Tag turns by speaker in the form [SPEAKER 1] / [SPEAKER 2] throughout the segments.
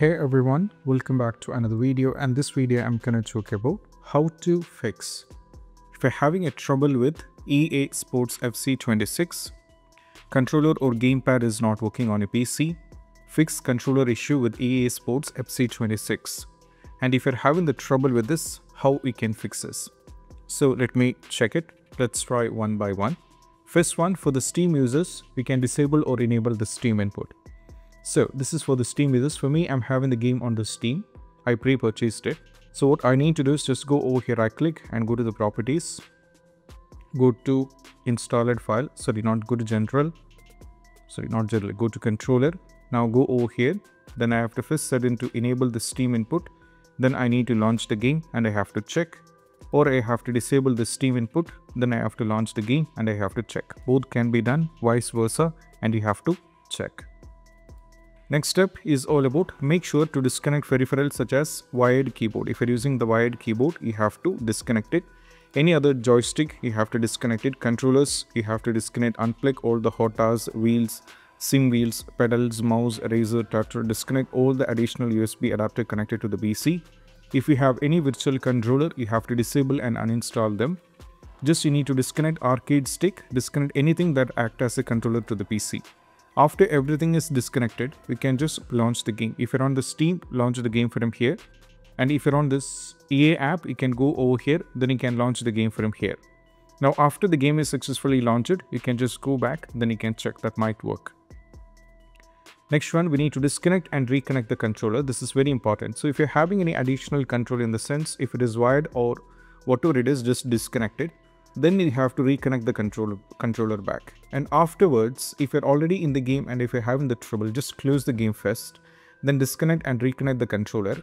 [SPEAKER 1] Hey everyone, welcome back to another video and this video I'm gonna talk about how to fix. If you're having a trouble with EA Sports FC 26 controller or gamepad is not working on your PC fix controller issue with EA Sports FC 26 and if you're having the trouble with this how we can fix this. So let me check it. Let's try one by one. First one for the Steam users we can disable or enable the Steam input so this is for the Steam users. For me, I'm having the game on the Steam. I pre-purchased it. So what I need to do is just go over here, I click and go to the properties. Go to installed file. Sorry, not go to general. Sorry, not general. Go to controller. Now go over here. Then I have to first set in to enable the Steam input. Then I need to launch the game and I have to check. Or I have to disable the Steam input. Then I have to launch the game and I have to check. Both can be done vice versa and you have to check. Next step is all about make sure to disconnect peripherals such as wired keyboard. If you're using the wired keyboard, you have to disconnect it. Any other joystick, you have to disconnect it. Controllers, you have to disconnect, unplug all the HOTAS, wheels, sim wheels, pedals, mouse, Razer, Tartarus, disconnect all the additional USB adapter connected to the PC. If you have any virtual controller, you have to disable and uninstall them. Just you need to disconnect arcade stick, disconnect anything that act as a controller to the PC. After everything is disconnected, we can just launch the game. If you're on the Steam, launch the game from here. And if you're on this EA app, you can go over here, then you can launch the game from here. Now, after the game is successfully launched, you can just go back, then you can check that might work. Next one, we need to disconnect and reconnect the controller. This is very important. So if you're having any additional control in the sense, if it is wired or whatever it is, just disconnect it then you have to reconnect the controller controller back. And afterwards if you're already in the game and if you're having the trouble just close the game first then disconnect and reconnect the controller.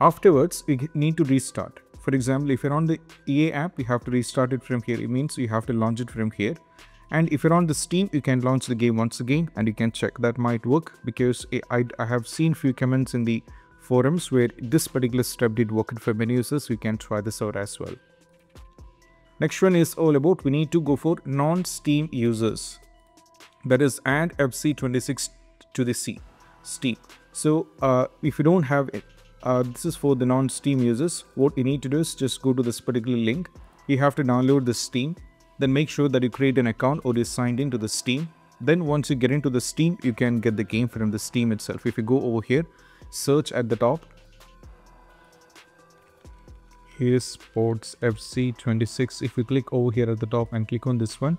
[SPEAKER 1] Afterwards we need to restart. For example if you're on the ea app you have to restart it from here. It means you have to launch it from here. And if you're on the steam you can launch the game once again and you can check. That might work because i, I have seen few comments in the forums where this particular step did work in for many users. You can try this out as well Next one is all about we need to go for non-Steam users. That is add FC26 to the C, Steam. So uh, if you don't have it, uh, this is for the non-Steam users. What you need to do is just go to this particular link. You have to download the Steam. Then make sure that you create an account or you signed into the Steam. Then once you get into the Steam, you can get the game from the Steam itself. If you go over here, search at the top EA sports fc26 if we click over here at the top and click on this one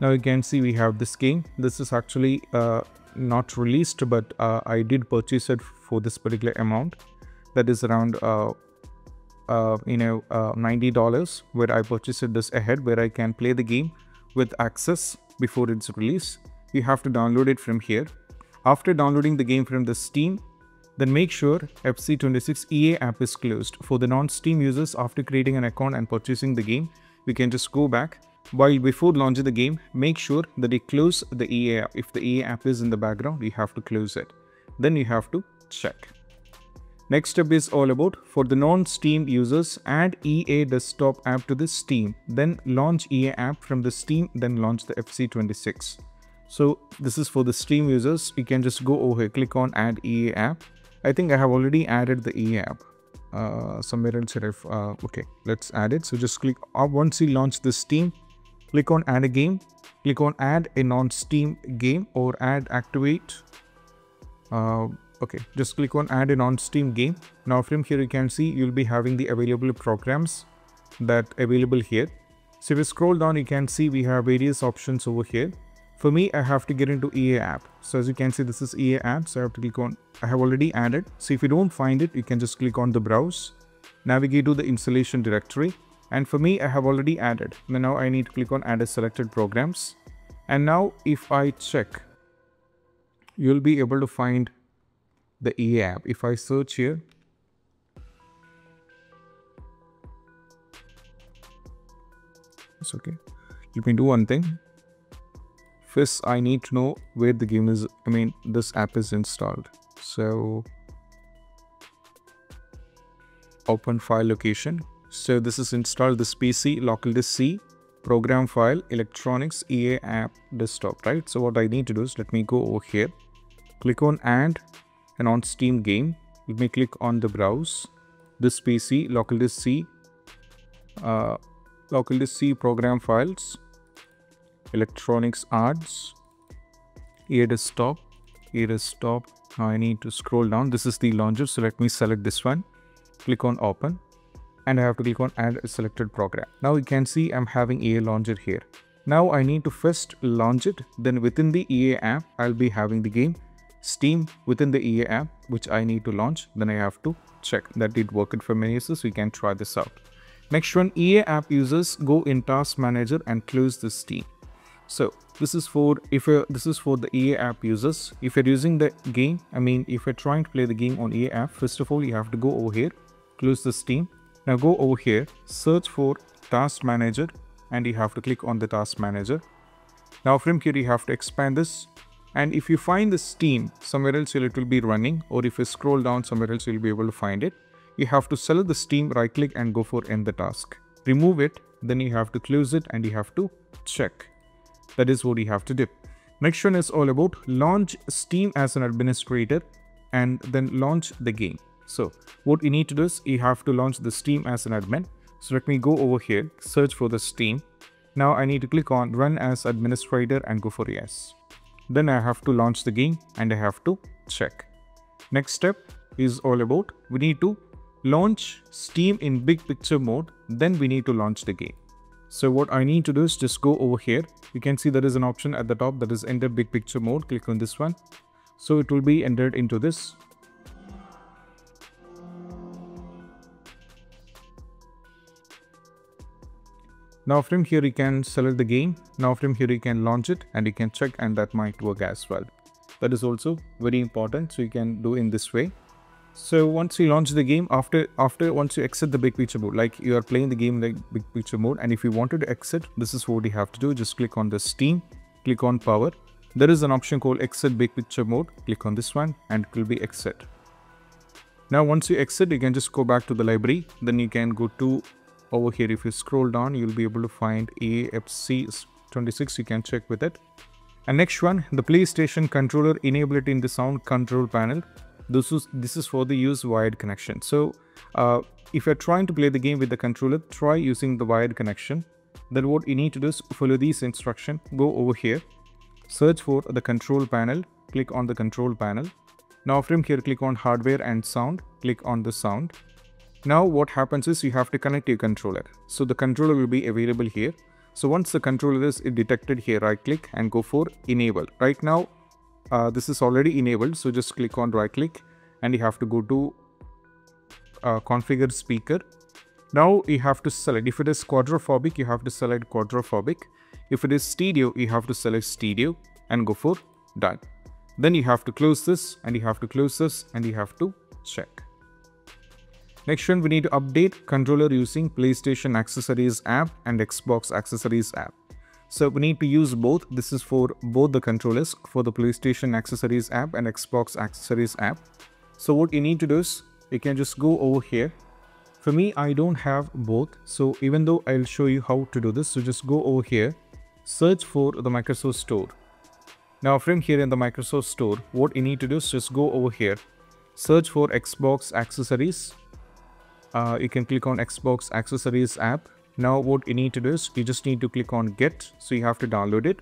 [SPEAKER 1] now you can see we have this game. This is actually uh, not released but uh, i did purchase it for this particular amount. That is around uh, uh you know uh, 90 dollars where i purchased this ahead where i can play the game with access before its release. You have to download it from here. After downloading the game from the steam then make sure FC26 EA app is closed. For the non-Steam users, after creating an account and purchasing the game, we can just go back. While before launching the game, make sure that you close the EA app. If the EA app is in the background, you have to close it. Then you have to check. Next step is all about for the non-Steam users, add EA desktop app to the Steam. Then launch EA app from the Steam, then launch the FC26. So this is for the Steam users. You can just go over here, click on add EA app I think I have already added the E app. Uh, somewhere else if uh, okay let's add it. So just click uh, once you launch the steam click on add a game. Click on add a non-steam game or add activate. Uh, okay just click on add a non-steam game. Now from here you can see you'll be having the available programs that available here. So if you scroll down you can see we have various options over here for me, I have to get into EA app. So as you can see, this is EA app. So I have to click on, I have already added. So if you don't find it, you can just click on the browse, navigate to the installation directory. And for me, I have already added. Now I need to click on add a selected programs. And now if I check, you'll be able to find the EA app. If I search here, it's okay. You can do one thing first I need to know where the game is, I mean, this app is installed. So open file location. So this is installed this PC, local disk C, program file, electronics, EA app, desktop, right? So what I need to do is let me go over here, click on add and on Steam game, let me click on the browse, this PC, local disk C, uh, local disk C program files, electronics arts, EA desktop, EA desktop. Now I need to scroll down. This is the launcher. So let me select this one, click on open and I have to click on add a selected program. Now you can see I'm having EA launcher here. Now I need to first launch it. Then within the EA app, I'll be having the game Steam within the EA app, which I need to launch. Then I have to check that it worked for many. So we can try this out. Next one, EA app users go in task manager and close the Steam. So this is for if you're, this is for the EA app users. If you're using the game, I mean, if you're trying to play the game on EA app, first of all, you have to go over here, close the Steam. Now go over here, search for task manager and you have to click on the task manager. Now from here, you have to expand this and if you find the Steam somewhere else it will be running or if you scroll down somewhere else you'll be able to find it. You have to select the Steam, right click and go for end the task. Remove it, then you have to close it and you have to check. That is what you have to do. Next one is all about launch Steam as an administrator and then launch the game. So what you need to do is you have to launch the Steam as an admin. So let me go over here, search for the Steam. Now I need to click on run as administrator and go for yes. Then I have to launch the game and I have to check. Next step is all about we need to launch Steam in big picture mode. Then we need to launch the game. So what I need to do is just go over here. You can see there is an option at the top that is enter big picture mode. Click on this one. So it will be entered into this. Now from here you can select the game. Now from here you can launch it and you can check and that might work as well. That is also very important. So you can do in this way. So once you launch the game, after after once you exit the big picture mode, like you are playing the game in the big picture mode, and if you wanted to exit, this is what you have to do. Just click on the Steam, click on Power. There is an option called Exit Big Picture Mode. Click on this one, and it will be Exit. Now once you exit, you can just go back to the library. Then you can go to over here if you scroll down you'll be able to find EA FC26 you can check with it and next one the PlayStation controller enable it in the sound control panel this is this is for the use wired connection. So uh, if you're trying to play the game with the controller try using the wired connection. Then what you need to do is follow these instruction. Go over here. Search for the control panel. Click on the control panel. Now from here click on hardware and sound. Click on the sound. Now what happens is you have to connect your controller. So the controller will be available here. So once the controller is detected here, right click and go for enable. Right now, uh, this is already enabled. So just click on right click and you have to go to uh, configure speaker. Now you have to select, if it is quadraphonic, you have to select quadraphonic. If it is stereo, you have to select stereo and go for done. Then you have to close this and you have to close this and you have to check. Next one, we need to update controller using PlayStation Accessories app and Xbox Accessories app. So we need to use both. This is for both the controllers for the PlayStation Accessories app and Xbox Accessories app. So what you need to do is you can just go over here. For me, I don't have both. So even though I'll show you how to do this, so just go over here, search for the Microsoft Store. Now from here in the Microsoft Store, what you need to do is just go over here, search for Xbox Accessories uh, you can click on Xbox accessories app. Now what you need to do is you just need to click on get. So you have to download it.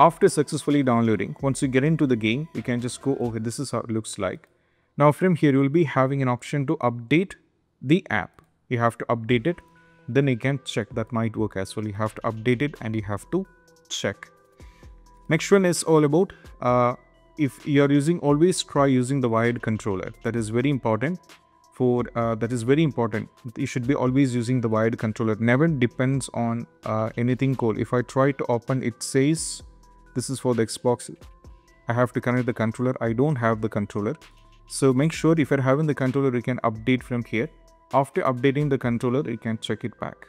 [SPEAKER 1] After successfully downloading, once you get into the game, you can just go, okay, this is how it looks like. Now from here, you will be having an option to update the app. You have to update it. Then you can check that might work as well. You have to update it and you have to check. Next one is all about uh, if you're using, always try using the wired controller. That is very important for uh, that is very important. You should be always using the wired controller. Never depends on uh, anything called if I try to open it says this is for the Xbox. I have to connect the controller. I don't have the controller. So make sure if you're having the controller you can update from here. After updating the controller you can check it back.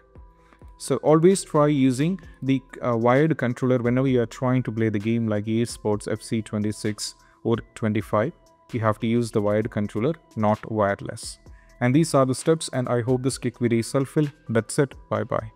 [SPEAKER 1] So always try using the uh, wired controller whenever you are trying to play the game like EA Sports FC 26 or 25 you have to use the wired controller, not wireless. And these are the steps and I hope this quick video is helpful. That's it. Bye bye.